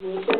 Thank you.